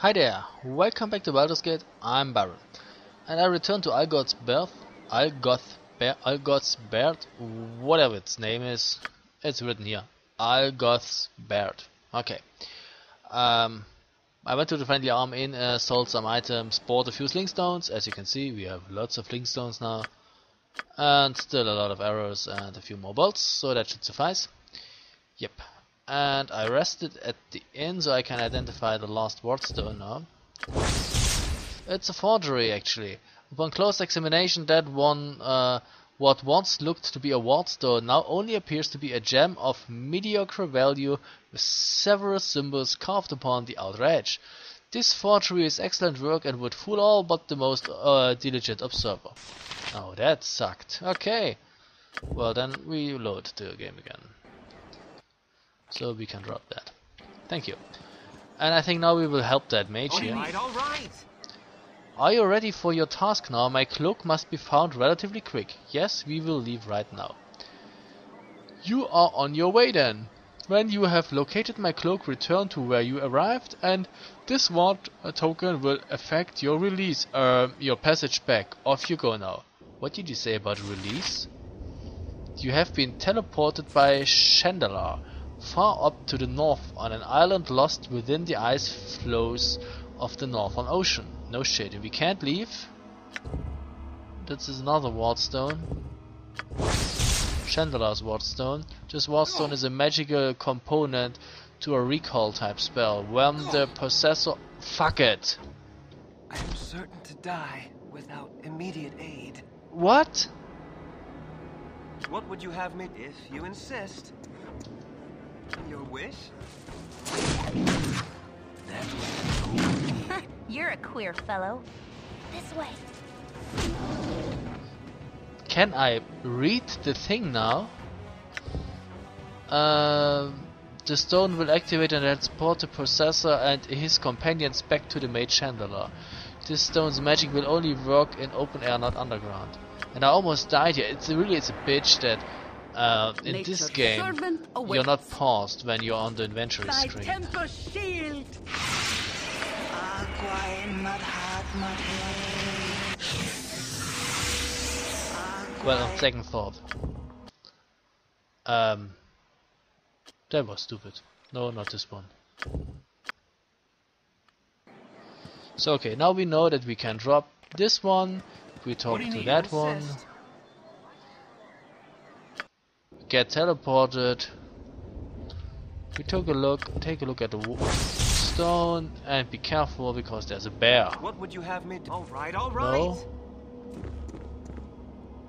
Hi there, welcome back to Baldur's Gate, I'm Byron. And I return to Algoth's Birth, Algoth, Ber Algoth's Baird, whatever its name is, it's written here. Algoth's Baird. Okay. Um, I went to the friendly arm inn, uh, sold some items, bought a few slingstones, as you can see we have lots of slingstones now. And still a lot of arrows and a few more bolts, so that should suffice. Yep, and I rested at the inn so I can identify the last wardstone now. It's a forgery actually. Upon close examination that one uh, what once looked to be a wardstone now only appears to be a gem of mediocre value with several symbols carved upon the outer edge. This forgery is excellent work and would fool all but the most uh, diligent observer. Oh, that sucked. Okay. Well, then we load the game again so we can drop that. Thank you. And I think now we will help that mage here. Alright, alright. Are you ready for your task now? My cloak must be found relatively quick. Yes, we will leave right now. You are on your way then. When you have located my cloak, return to where you arrived, and this ward token will affect your release, uh, your passage back. Off you go now. What did you say about release? You have been teleported by Shandalar far up to the north on an island lost within the ice floes of the Northern Ocean. No shit, we can't leave. This is another wardstone. Shandalar's wardstone. This wardstone is a magical component to a recall type spell. When the possessor... Fuck it! I am certain to die without immediate aid. What? What would you have me if you insist? Your wish? You're a queer fellow. This way. Can I read the thing now? Um, the stone will activate and transport the possessor and his companions back to the Mage Shandalar. This stone's magic will only work in open air, not underground. And I almost died here. It's really it's a bitch that uh, in this game you're not paused when you're on the inventory Thy screen. tempest shield. Well, on second thought. Um, that was stupid. No, not this one. So okay, now we know that we can drop this one. We talk to that You one. insist. Get teleported. We took a look. Take a look at the stone and be careful because there's a bear. What would you have me do? Alright, alright. No.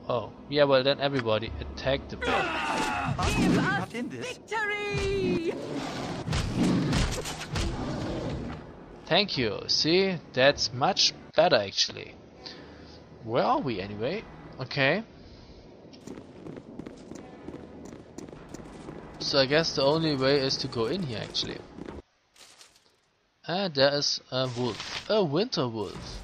Oh, yeah. Well, then everybody attack the bear. Give us Not in this. victory. Thank you. See, that's much better actually. Where are we anyway? Okay. So I guess the only way is to go in here actually. And there is a wolf. A winter wolf.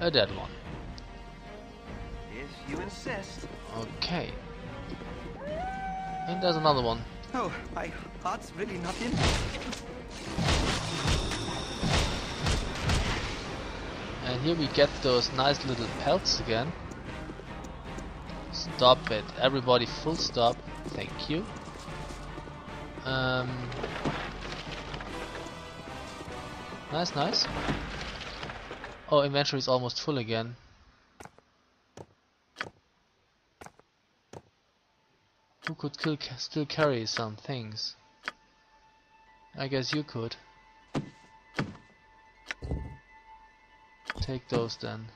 A dead one. If you insist. Okay. And there's another one. Oh, my heart's really not in And here we get those nice little pelts again. Stop it. Everybody full stop. Thank you. Um, nice, nice. Oh, inventory is almost full again. Who could still carry some things? I guess you could. Take those then.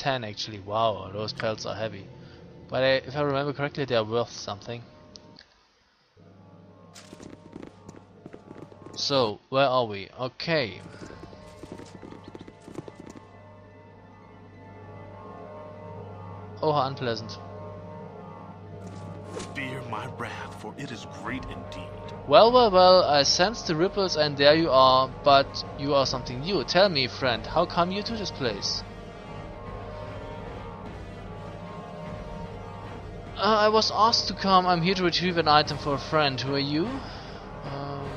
It's 10 actually, wow, those pelts are heavy. But I, if I remember correctly, they are worth something. So, where are we? Okay. Oh, how unpleasant. Fear my wrath, for it is great indeed. Well, well, well, I sense the ripples and there you are, but you are something new. Tell me, friend, how come you to this place? I was asked to come. I'm here to retrieve an item for a friend. Who are you? Um,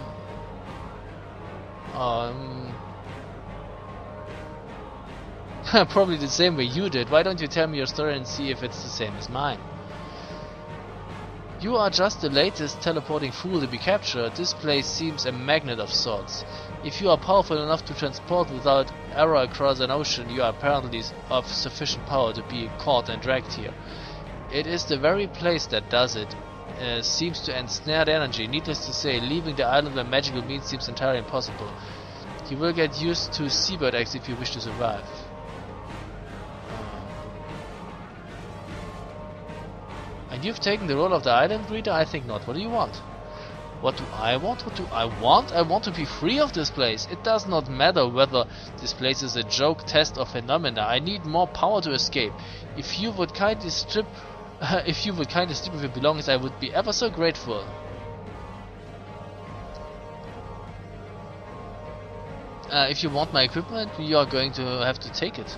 um, probably the same way you did. Why don't you tell me your story and see if it's the same as mine? You are just the latest teleporting fool to be captured. This place seems a magnet of sorts. If you are powerful enough to transport without error across an ocean, you are apparently of sufficient power to be caught and dragged here. It is the very place that does it. Uh, seems to ensnare the energy. Needless to say, leaving the island by magical means seems entirely impossible. You will get used to seabird eggs if you wish to survive. And you've taken the role of the island reader? I think not. What do you want? What do I want? What do I want? I want to be free of this place. It does not matter whether this place is a joke, test, or phenomena. I need more power to escape. If you would kindly strip if you would kindly strip of your belongings, I would be ever so grateful. Uh, if you want my equipment, you are going to have to take it.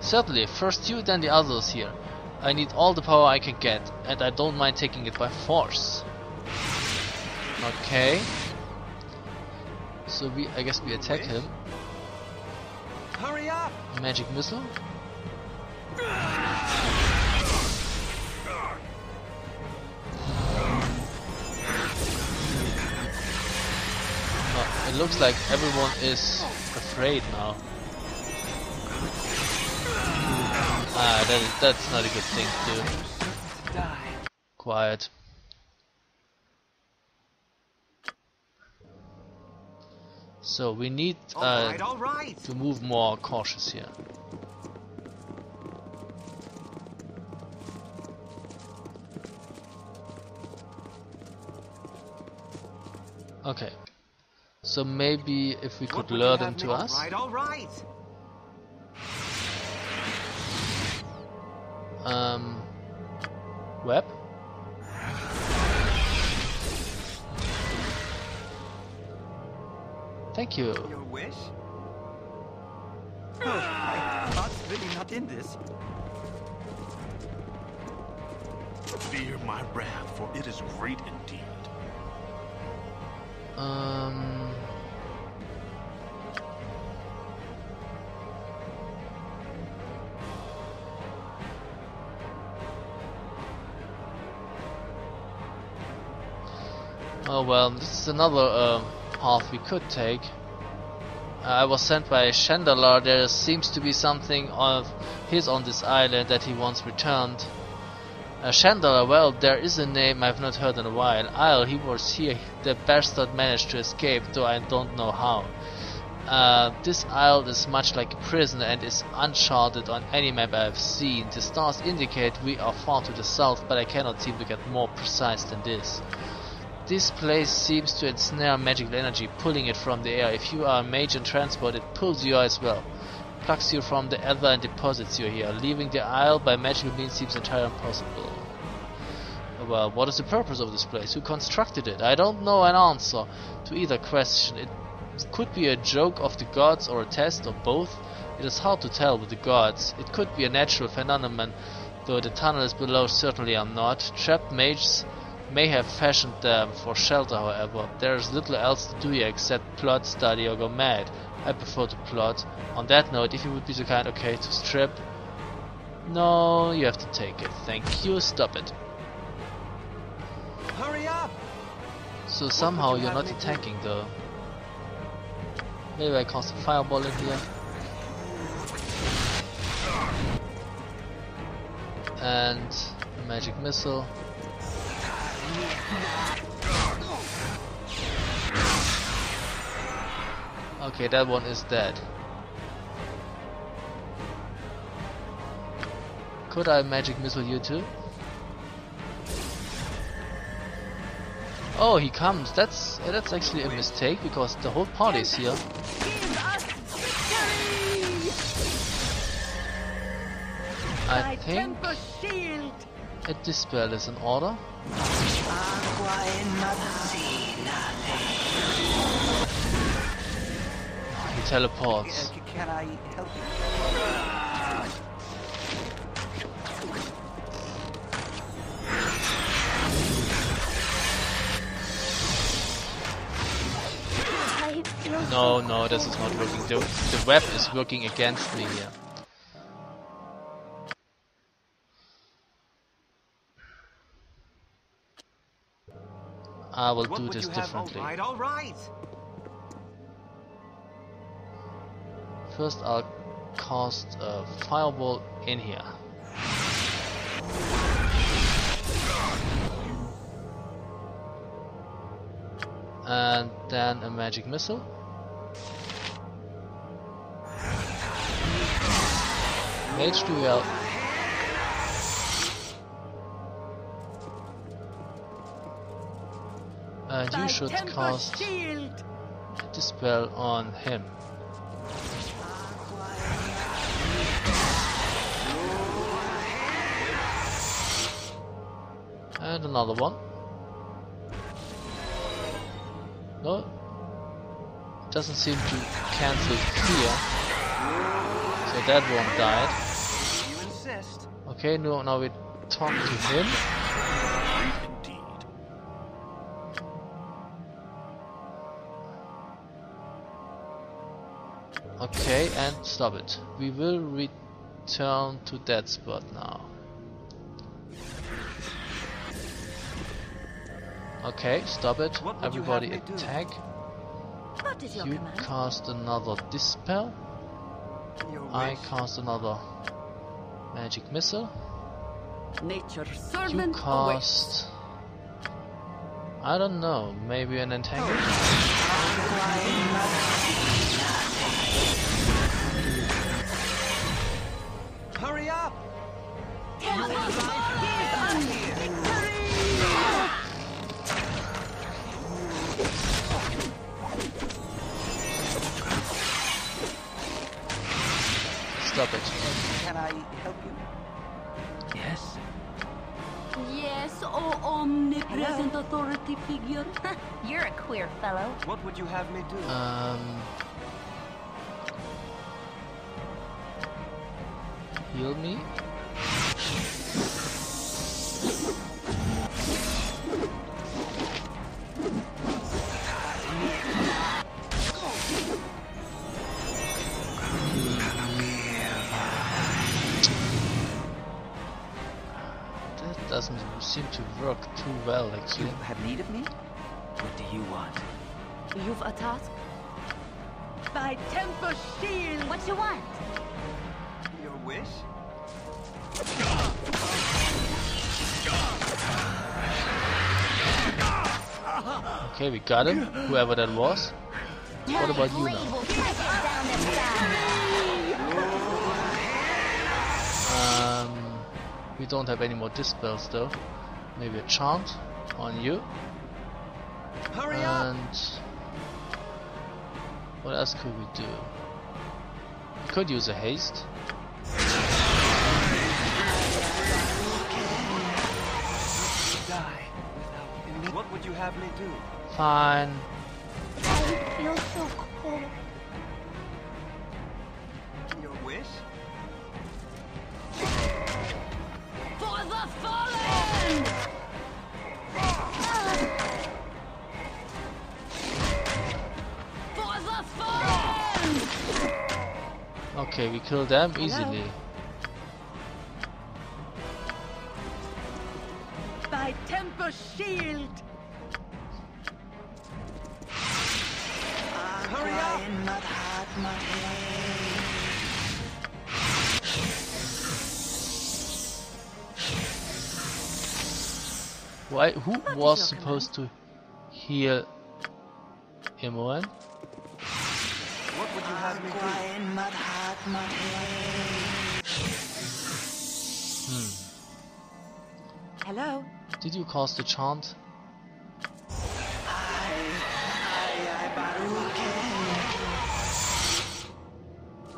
Certainly, first you, then the others here. I need all the power I can get, and I don't mind taking it by force. Okay. So we, I guess we attack him. Hurry up! Magic missile. It looks like everyone is afraid now. Ah, that is, that's not a good thing to do. Quiet. So we need uh, Alright, alright. to move more cautious here. Okay. So maybe if we could lure them to us. Alright, alright. Um, web. Thank you. Your wish? Oh, my heart's really not in this. Fear my wrath, for it is great indeed. Um. Oh well, this is another uh, path we could take. Uh, I was sent by Chandler. There seems to be something of his on this island that he wants returned. Uh, Chandler, well, there is a name I've not heard in a while. Isle, he was here. The bastard managed to escape, though I don't know how. Uh, this isle is much like a prison and is uncharted on any map I've seen. The stars indicate we are far to the south, but I cannot seem to get more precise than this. This place seems to ensnare magical energy, pulling it from the air. If you are a mage in transport, it pulls you as well. Plucks you from the ether and deposits you here. Leaving the isle by magical means seems entirely impossible. Well, what is the purpose of this place? Who constructed it? I don't know an answer to either question. It could be a joke of the gods or a test or both. It is hard to tell with the gods. It could be a natural phenomenon, though the tunnels below certainly are not. Trapped mages may have fashioned them for shelter, however. There is little else to do here except plot, study, or go mad. I prefer to plot. On that note, if you would be so kind, okay, to strip. No, you have to take it. Thank you, stop it. Hurry up! So somehow you you're not attacking though. Maybe I cast a fireball in here. And a magic missile. Okay, that one is dead. Could I magic missile you too? Oh, he comes. That's that's actually a mistake because the whole party is here. Give us victory! I think a dispel is in order. Agua en Madrid. He teleports. Can I help you? No, no, this is not working. The, the web is working against me here. I will What do this differently. All right, all right. First I'll cast a fireball in here. And then a magic missile. Mage duel. And you should cast the spell on him. And another one. No. Doesn't seem to cancel fear. So that one died. Okay, no, now we talk to him. And stop it. We will return to that spot now. Okay, stop it. What would you Everybody have me do? attack. What is your You command? cast another dispel. I cast another magic missile. Nature's You servant awaits. cast. I don't know, maybe an entangle? Oh. Omnipresent authority figure. You're a queer fellow. What would you have me do? Um. Heal me? Work too well, You have need of me? What do you want? You've a task? Thy temper shield. What you want? Your wish? Okay, we got him, whoever that was. What about you now? Blade will strike it down this side. Um, we don't have any more dispels though. Maybe a chant on you. Hurry up! And what else could we do? We could use a haste. Die without admit. What would you have me do? Fine. Oh, I feel so cold. Okay, we kill them easily. Thy temper shield. Ah, hurry up! Why? Who What is was your supposed to heal Imoen? What would you have me do? Hello? Did you cast the chant?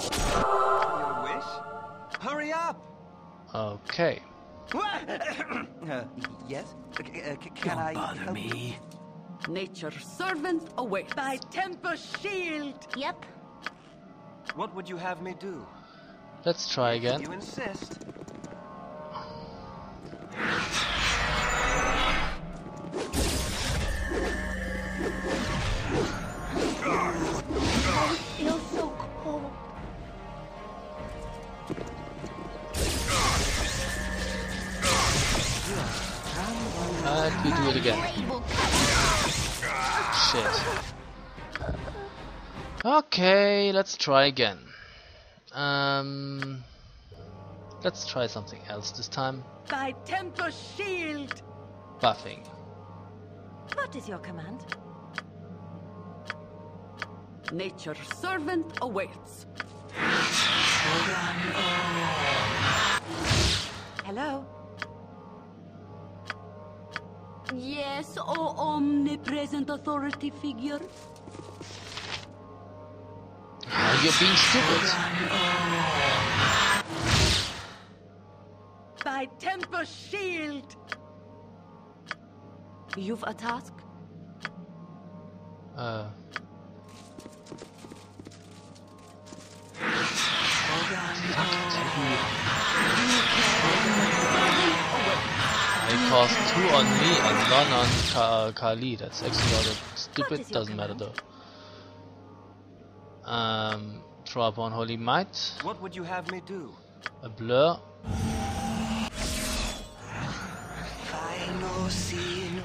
Your wish? Hurry up! Okay. Uh, yes? C- uh, c- can I help you? Nature's servant awaits. Thy temper shield. Yep. What would you have me do? Let's try again. You insist. Let's try again. Um, let's try something else this time. By Tempest Shield! Buffing. What is your command? Nature's servant awaits. Hello? Yes, O omnipresent authority figure. Now you're being stupid. By temper Shield! You've a task? Uh, I cost two on me and none on Ka Kali. That's actually rather stupid. Doesn't matter though. Um, throw upon Holy Might. What would you have me do? A blur. Final scene.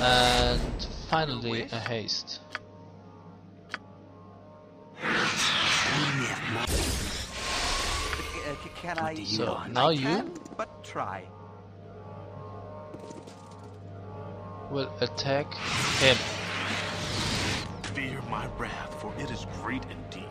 And finally a haste. Uh, can I? So, I now you- can, but try. Will attack him. My wrath, for it is great indeed.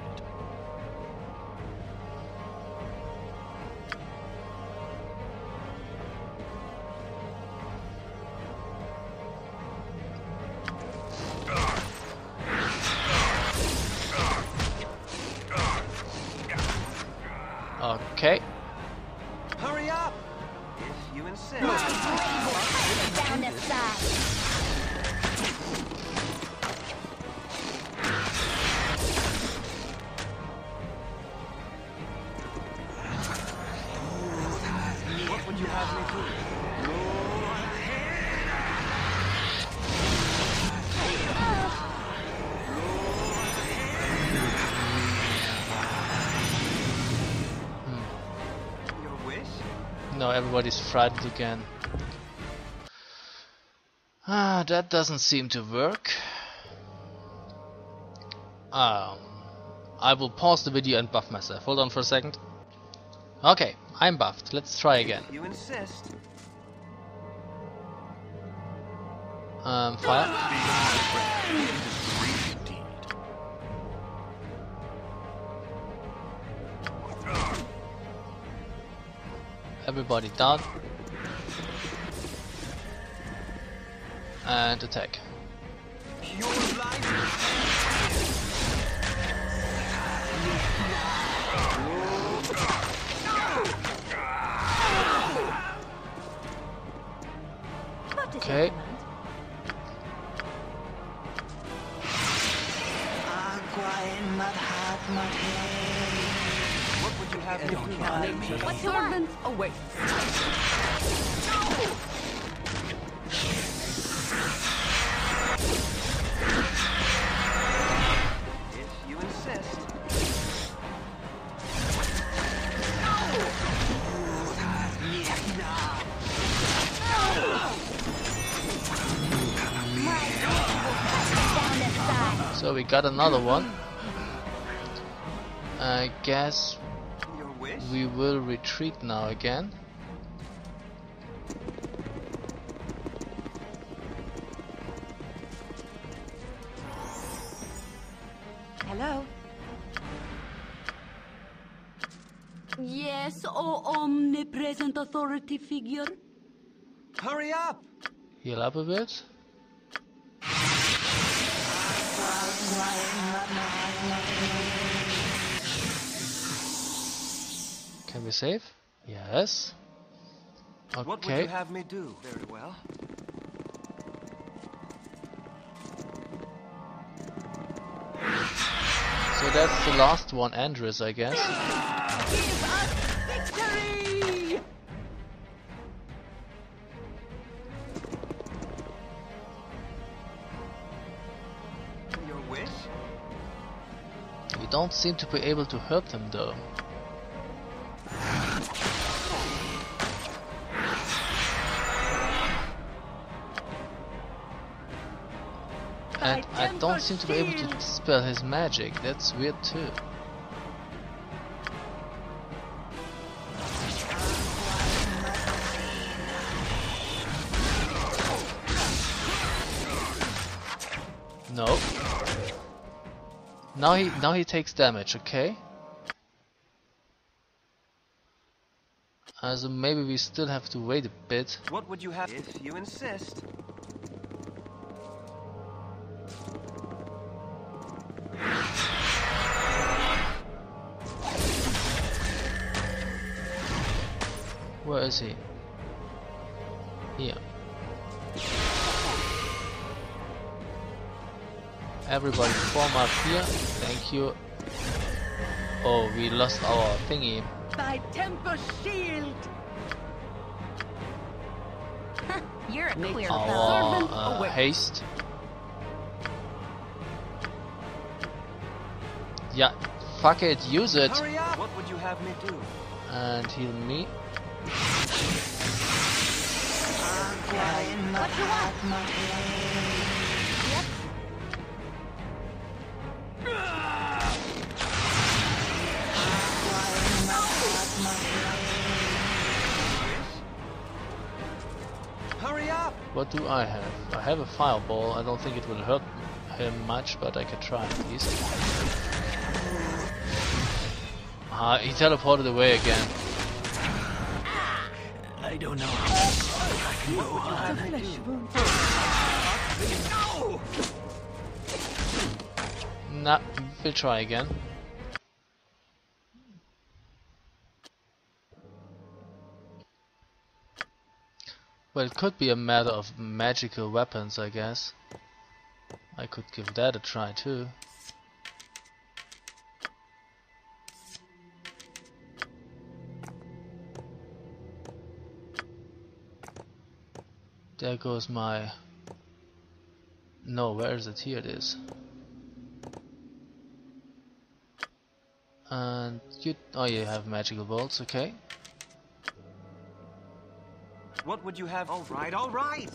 Now everybody's frightened again. Ah, that doesn't seem to work. Um, I will pause the video and buff myself. Hold on for a second. Okay, I'm buffed. Let's try again. You insist. Um, fire. Everybody down. And attack. Okay. What would you have me do? Nature's servant awaits. If you insist. Down the side. So we got another one. I guess Your wish? We will retreat now again. Hello? Yes, O omnipresent authority figure. Hurry up! Heal up a bit. Can we save? Yes. What would Okay. you have me do? Very well. So that's the last one, Andres, I guess. Give us victory! Your wish? We don't seem to be able to hurt them though. Don't seem to be able to dispel his magic. That's weird too. No. Now he now he takes damage, okay? Uh, so maybe we still have to wait a bit. What would you have if you insist? Is he? Here. Everybody form up here. Thank you. Oh, we lost our thingy. By temper Shield. You're a queer Our- Servant uh, haste. Yeah, fuck it, use it Hurry up! What would you have me do? and heal me. What you want? Yep. Hurry up! What do I have? I have a fireball. I don't think it will hurt him much, but I can try at least. Ah, he teleported away again. I don't know. Wound. Nah, we'll try again. Well, it could be a matter of magical weapons, I guess. I could give that a try too. There goes my... No, where is it? Here it is. And you... Oh, you have magical bolts, okay. What would you have? All right, all right!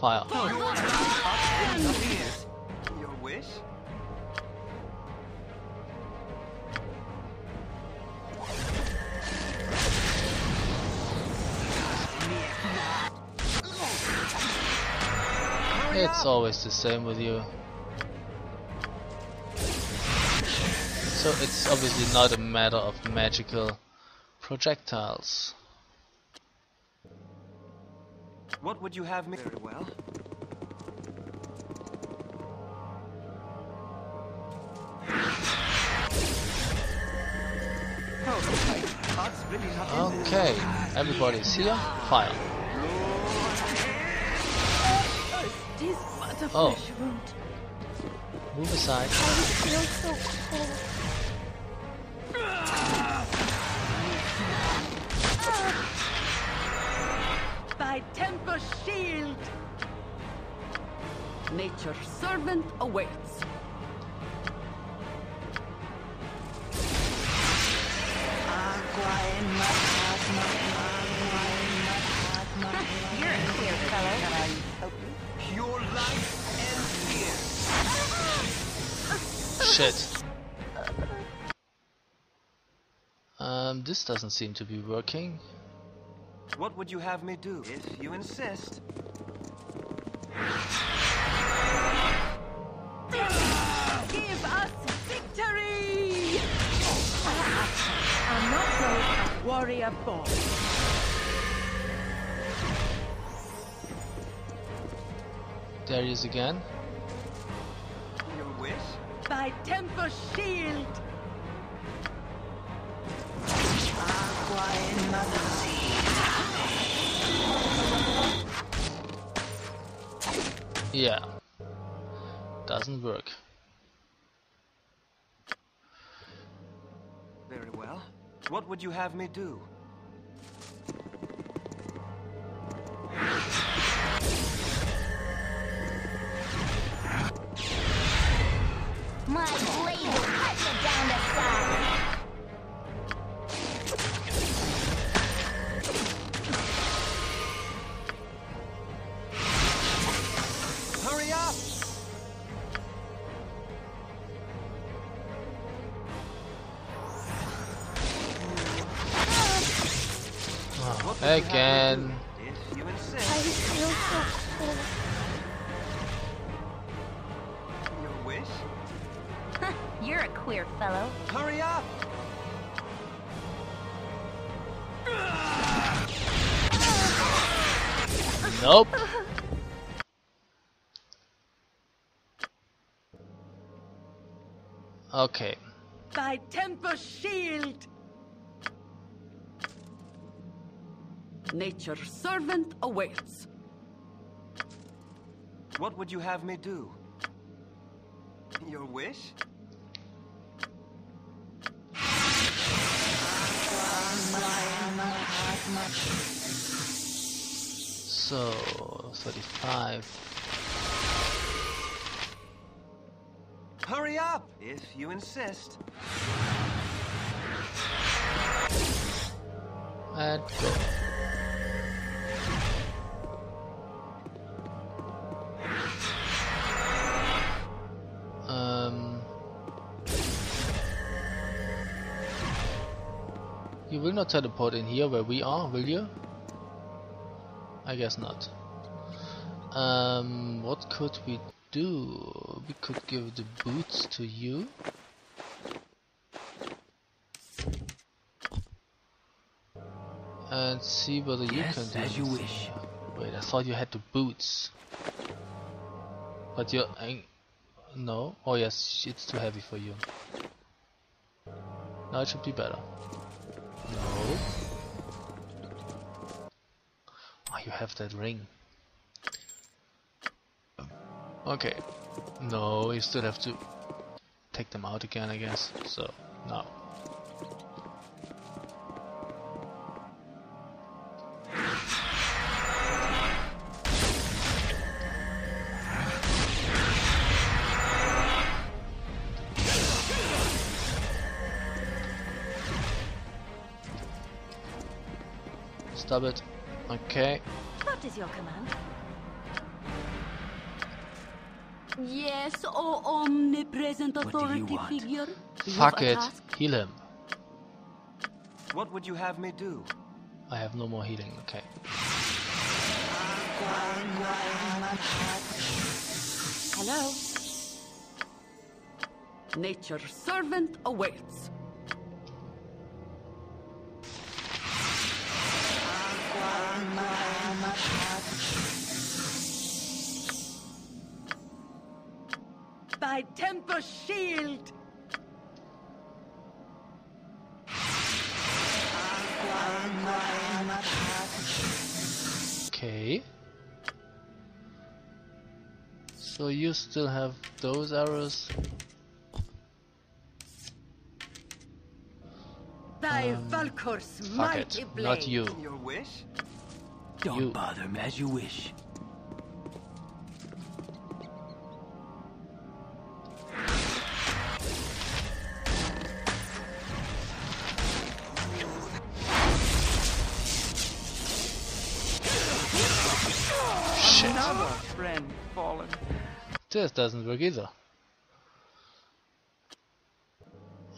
Fire. It's always the same with you. So it's obviously not a matter of magical projectiles. What would you have me? Very well. Oh, my heart's really not. Okay, everybody's here. Fire. It is but a Oh. flesh wound. Move aside. Oh, feel so cold. By Tempest Shield. Nature's servant awaits. Shit. Um, this doesn't seem to be working. What would you have me do? If you insist. Give us victory! I'm not so a warrior born. There he is again. Your wish? Tempest Shield. Yeah. Doesn't work. Very well. What would you have me do? Nope. Okay. Thy temper shield. Nature's servant awaits. What would you have me do? Your wish? So, 35. Hurry up, if you insist. And go. Um, you will not teleport in here where we are, will you? I guess not. Um, what could we do? We could give the boots to you. And see whether you Yes, can do as you wish. Wait, I thought you had the boots. But you're... No? Oh yes, it's too heavy for you. Now it should be better. Have that ring. Okay. No, you still have to take them out again, I guess. So, no. Stop it. Okay. What is your command? Yes, O omnipresent What do you authority want? figure. You've Fuck a it. task. Heal him. What would you have me do? I have no more healing. Okay. Hello. Nature's servant awaits. Thy temper shield. Okay. So you still have those arrows? Thy Um, Valkor's Fuck mighty it. blade. Not you. Your wish? Don't You- bother him as you wish. Shit. Another friend fallen. This doesn't work either.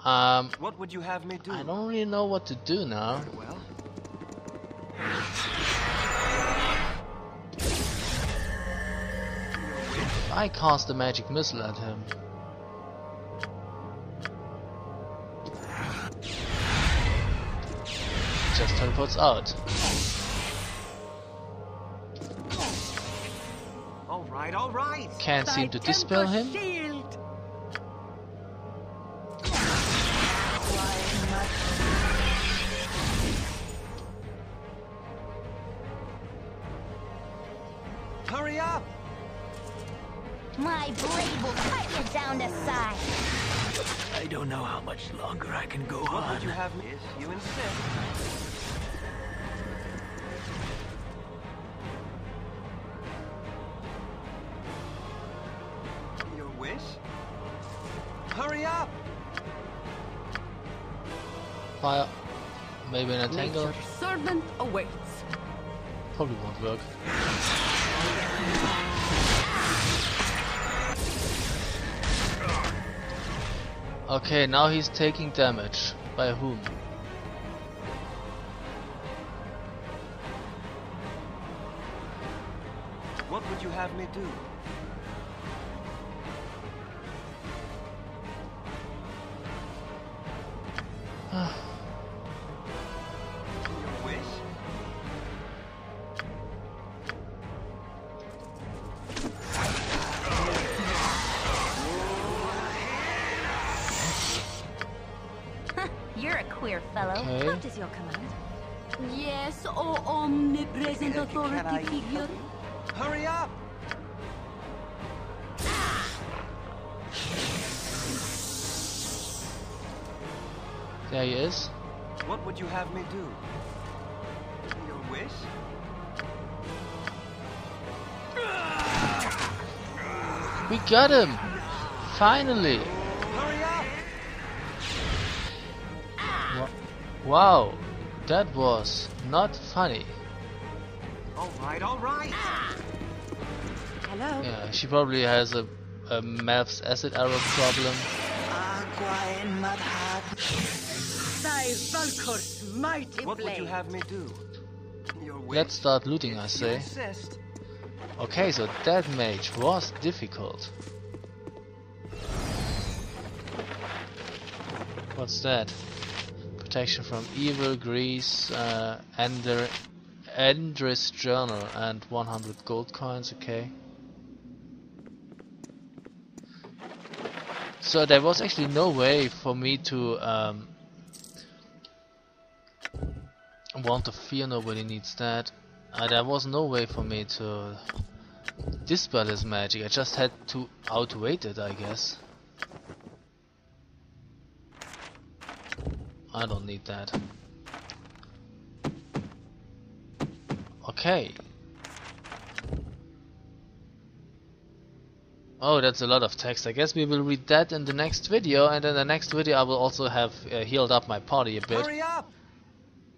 Um, What would you have me do? I don't really know what to do now. Well, I cast a magic missile at him. Just teleports out. all right, all right. Can't seem to dispel him. Down. I don't know how much longer I can go What on. would you have me? If you insist. Your wish? Hurry up! Fire. Maybe an entangle. Nature's servant awaits. Probably won't work. Okay, now he's taking damage. By whom? What would you have me do? You're a queer fellow. Okay. What is your command? Yes, O omnipresent can I authority figure. Hurry up! There he is. What would you have me do? Your wish? We got him! Finally! Wow, that was not funny. All right, all right. Hello. Yeah, she probably has a, a Melf's Acid Arrow problem. Thy Valkor's mighty What would you have me do? Let's start looting, I say. Okay, so that mage was difficult. What's that? Protection from evil, Grease, uh, Ender, Endris journal, and 100 gold coins. Okay. So there was actually no way for me to um, want to fear. Nobody needs that. Uh, there was no way for me to dispel his magic. I just had to outweight it, I guess. I don't need that. Okay. Oh, that's a lot of text. I guess we will read that in the next video, and in the next video I will also have uh, healed up my party a bit. Hurry up!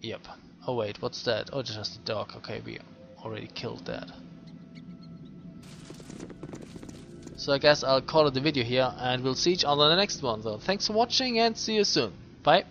Yep. Oh wait, what's that? Oh, just a dog. Okay, we already killed that. So I guess I'll call it the video here, and we'll see each other in the next one. So thanks for watching, and see you soon. Bye.